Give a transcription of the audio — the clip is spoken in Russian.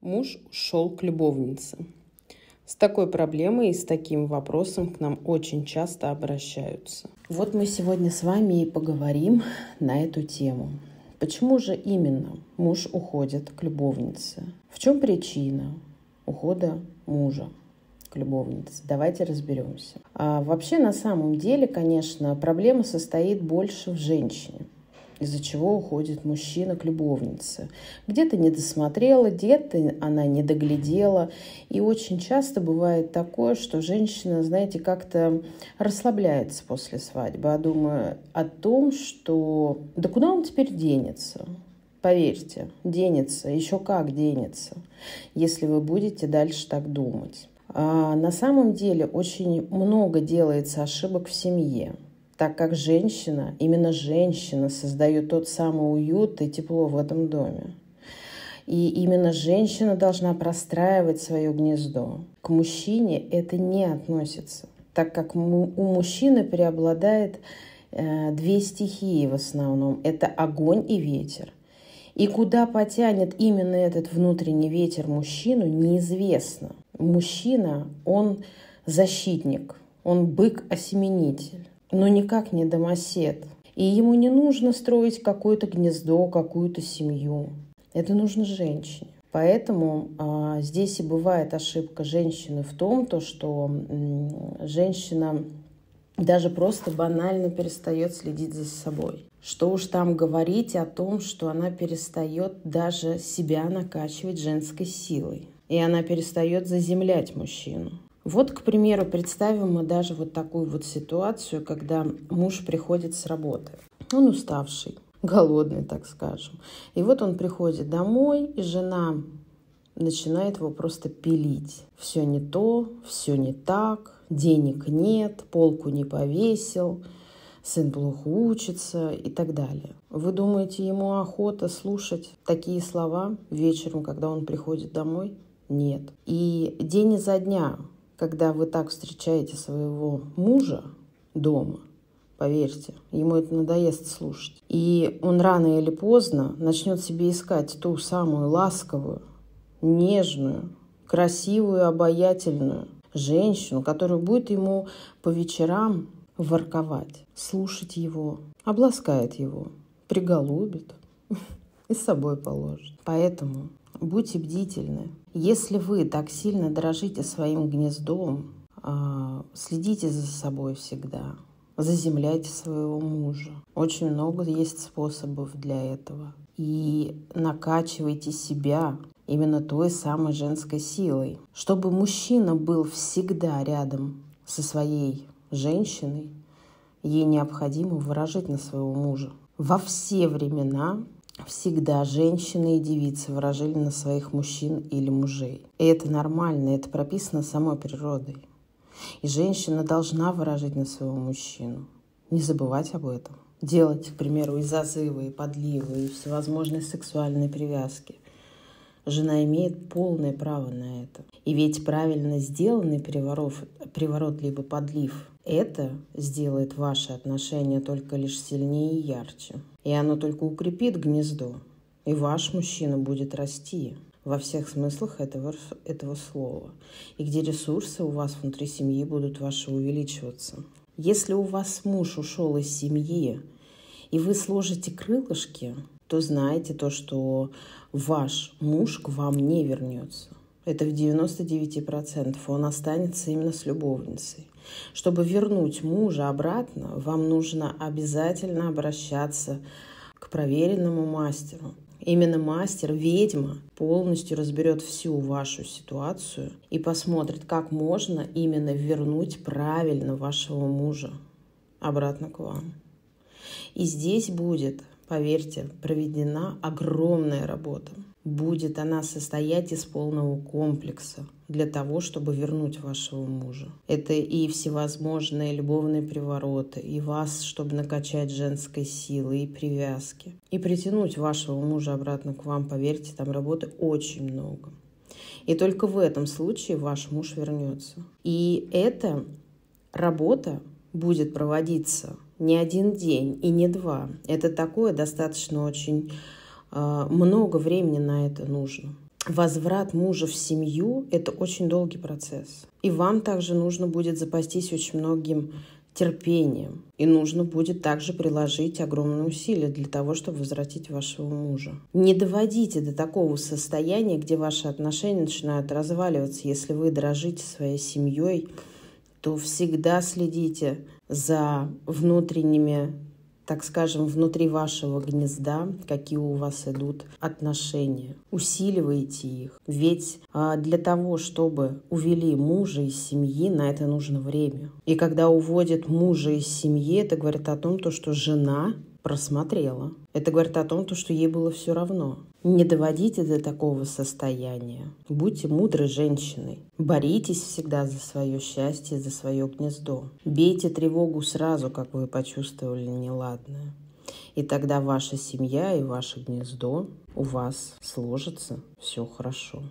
Муж ушел к любовнице. С такой проблемой и с таким вопросом к нам очень часто обращаются. Вот мы сегодня с вами и поговорим на эту тему. Почему же именно муж уходит к любовнице? В чем причина ухода мужа к любовнице? Давайте разберемся. А вообще на самом деле, конечно, проблема состоит больше в женщине из-за чего уходит мужчина к любовнице. Где-то не досмотрела, где-то она не доглядела. И очень часто бывает такое, что женщина, знаете, как-то расслабляется после свадьбы, а думая о том, что да куда он теперь денется? Поверьте, денется, еще как денется, если вы будете дальше так думать. А на самом деле очень много делается ошибок в семье так как женщина, именно женщина создает тот самый уют и тепло в этом доме. И именно женщина должна простраивать свое гнездо. К мужчине это не относится, так как у мужчины преобладает э, две стихии в основном. Это огонь и ветер. И куда потянет именно этот внутренний ветер мужчину, неизвестно. Мужчина, он защитник, он бык-осеменитель но никак не домосед. И ему не нужно строить какое-то гнездо, какую-то семью. Это нужно женщине. Поэтому а, здесь и бывает ошибка женщины в том, то, что м, женщина даже просто банально перестает следить за собой. Что уж там говорить о том, что она перестает даже себя накачивать женской силой. И она перестает заземлять мужчину. Вот, к примеру, представим мы даже вот такую вот ситуацию, когда муж приходит с работы. Он уставший, голодный, так скажем. И вот он приходит домой, и жена начинает его просто пилить. Все не то, все не так, денег нет, полку не повесил, сын плохо учится и так далее. Вы думаете, ему охота слушать такие слова вечером, когда он приходит домой? Нет. И день изо дня когда вы так встречаете своего мужа дома, поверьте, ему это надоест слушать. И он рано или поздно начнет себе искать ту самую ласковую, нежную, красивую, обаятельную женщину, которая будет ему по вечерам ворковать, слушать его, обласкает его, приголубит и с собой положит. Поэтому будьте бдительны, если вы так сильно дорожите своим гнездом, а, следите за собой всегда, заземляйте своего мужа. Очень много есть способов для этого. И накачивайте себя именно той самой женской силой, чтобы мужчина был всегда рядом со своей женщиной, ей необходимо выражать на своего мужа. Во все времена всегда женщины и девицы выражали на своих мужчин или мужей. И это нормально, это прописано самой природой. И женщина должна выражать на своего мужчину. Не забывать об этом. Делать, к примеру, и зазывы, и подливы, и всевозможные сексуальные привязки. Жена имеет полное право на это. И ведь правильно сделанный приворот, приворот либо подлив, это сделает ваши отношения только лишь сильнее и ярче. И оно только укрепит гнездо. И ваш мужчина будет расти во всех смыслах этого, этого слова. И где ресурсы у вас внутри семьи будут ваши увеличиваться. Если у вас муж ушел из семьи, и вы сложите крылышки, то знайте то, что ваш муж к вам не вернется. Это в 99%. Он останется именно с любовницей. Чтобы вернуть мужа обратно, вам нужно обязательно обращаться к проверенному мастеру. Именно мастер, ведьма, полностью разберет всю вашу ситуацию и посмотрит, как можно именно вернуть правильно вашего мужа обратно к вам. И здесь будет, поверьте, проведена огромная работа будет она состоять из полного комплекса для того, чтобы вернуть вашего мужа. Это и всевозможные любовные привороты, и вас, чтобы накачать женской силы и привязки. И притянуть вашего мужа обратно к вам, поверьте, там работы очень много. И только в этом случае ваш муж вернется. И эта работа будет проводиться не один день и не два. Это такое достаточно очень а, много времени на это нужно. возврат мужа в семью – это очень долгий процесс. И вам также нужно будет запастись очень многим терпением. И нужно будет также приложить огромные усилия для того, чтобы возвратить вашего мужа. Не доводите до такого состояния, где ваши отношения начинают разваливаться. Если вы дорожите своей семьей, то всегда следите за внутренними так скажем, внутри вашего гнезда, какие у вас идут отношения. Усиливайте их. Ведь а, для того, чтобы увели мужа из семьи, на это нужно время. И когда уводят мужа из семьи, это говорит о том, то, что жена просмотрела. Это говорит о том, то, что ей было все равно. Не доводите до такого состояния. Будьте мудрой женщиной. Боритесь всегда за свое счастье, за свое гнездо. Бейте тревогу сразу, как вы почувствовали неладное. И тогда ваша семья и ваше гнездо у вас сложится все хорошо.